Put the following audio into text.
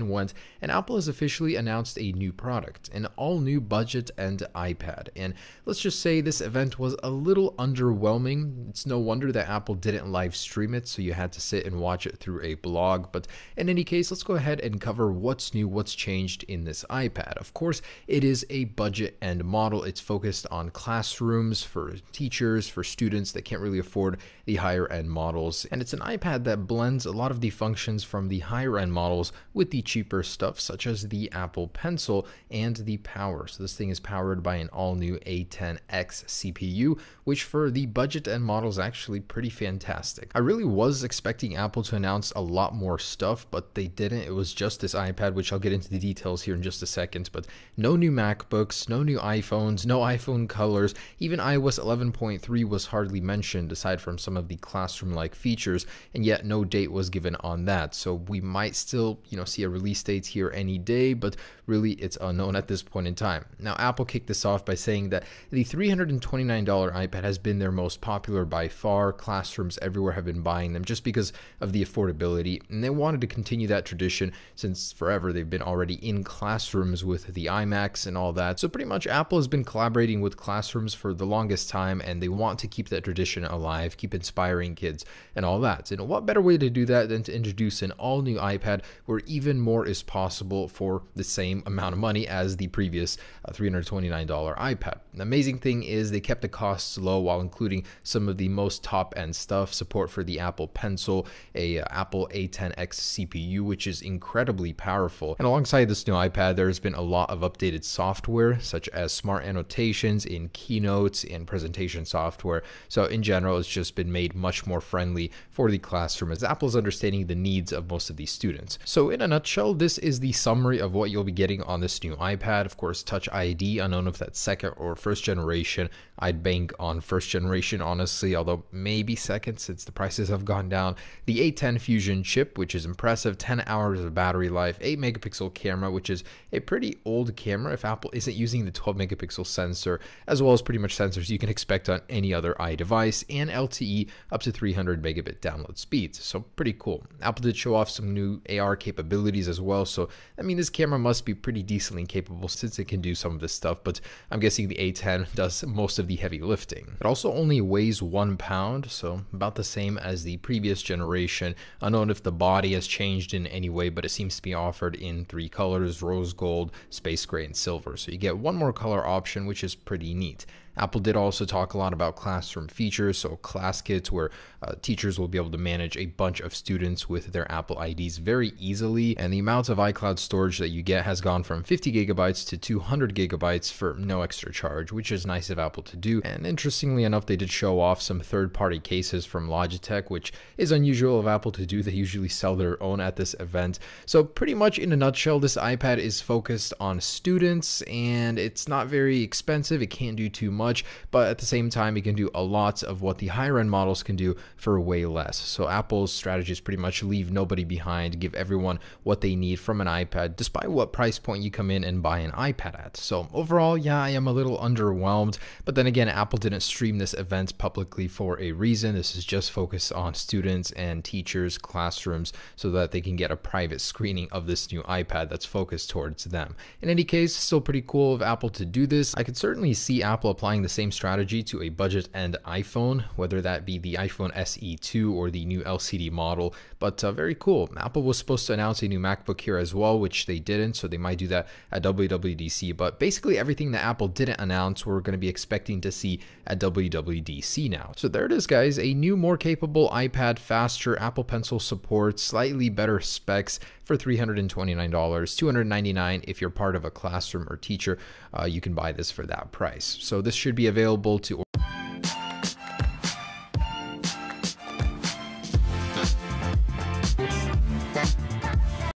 and went, and Apple has officially announced a new product, an all new budget and iPad. And let's just say this event was a little underwhelming. It's no wonder that Apple didn't live stream it, so you had to sit and watch it through a blog. But in any case, let's go ahead and cover what's new, what's changed in this iPad. Of course, it is a budget end model. It's focused on classrooms for teachers, for students that can't really afford the higher end models. And it's an iPad that blends a lot of the functions from the higher end models with the cheaper stuff, such as the Apple Pencil and the power. So this thing is powered by an all new A10X CPU, which for the budget end model is actually pretty fantastic. I really was expecting Apple to announce a lot more stuff, but they didn't. It was just this iPad, which I'll get into the details here in just a second, but no new MacBooks, no new iPhones, no iPhone colors, even iOS 11.3 was hardly mentioned aside from some of the classroom like features, and yet no date was given on that. So we might still, you know, see a release dates here any day, but really it's unknown at this point in time. Now, Apple kicked this off by saying that the $329 iPad has been their most popular by far. Classrooms everywhere have been buying them just because of the affordability, and they wanted to continue that tradition since forever they've been already in classrooms with the iMacs and all that. So pretty much Apple has been collaborating with classrooms for the longest time, and they want to keep that tradition alive, keep inspiring kids and all that. And what better way to do that than to introduce an all new iPad where even more is possible for the same amount of money as the previous uh, $329 iPad. The amazing thing is they kept the costs low while including some of the most top end stuff, support for the Apple Pencil, a uh, Apple A10X CPU, which is incredibly powerful. And alongside this new iPad, there's been a lot of updated software, such as smart annotations in Keynotes and presentation software. So in general, it's just been made much more friendly for the classroom as Apple's understanding the needs of most of these students. So in a nutshell, this is the summary of what you'll be getting on this new iPad. Of course, Touch ID, unknown if that's second or first generation. I'd bank on first generation, honestly, although maybe second since the prices have gone down. The A10 Fusion chip, which is impressive, 10 hours of battery life, 8 megapixel camera, which is a pretty old camera if Apple isn't using the 12 megapixel sensor, as well as pretty much sensors you can expect on any other iDevice, and LTE up to 300 megabit download speeds. So pretty cool. Apple did show off some new AR capabilities as well, so I mean, this camera must be pretty decently capable since it can do some of this stuff, but I'm guessing the A10 does most of the heavy lifting. It also only weighs one pound, so about the same as the previous generation. Unknown if the body has changed in any way, but it seems to be offered in three colors, rose gold, space gray, and silver. So you get one more color option, which is pretty neat. Apple did also talk a lot about classroom features, so class kits where uh, teachers will be able to manage a bunch of students with their Apple IDs very easily. And the amount of iCloud storage that you get has gone from 50 gigabytes to 200 gigabytes for no extra charge, which is nice of Apple to do. And interestingly enough, they did show off some third party cases from Logitech, which is unusual of Apple to do. They usually sell their own at this event. So, pretty much in a nutshell, this iPad is focused on students and it's not very expensive. It can't do too much, but at the same time, it can do a lot of what the higher end models can do for way less. So Apple's strategy is pretty much leave nobody behind, give everyone they need from an iPad, despite what price point you come in and buy an iPad at. So overall, yeah, I am a little underwhelmed, but then again, Apple didn't stream this event publicly for a reason. This is just focused on students and teachers, classrooms, so that they can get a private screening of this new iPad that's focused towards them. In any case, still pretty cool of Apple to do this. I could certainly see Apple applying the same strategy to a budget end iPhone, whether that be the iPhone SE2 or the new LCD model, but uh, very cool. Apple was supposed to announce a new MacBook here as well, which they didn't, so they might do that at WWDC, but basically everything that Apple didn't announce, we're going to be expecting to see at WWDC now. So there it is, guys, a new, more capable iPad, faster Apple Pencil support, slightly better specs for $329, $299 if you're part of a classroom or teacher. Uh, you can buy this for that price. So this should be available to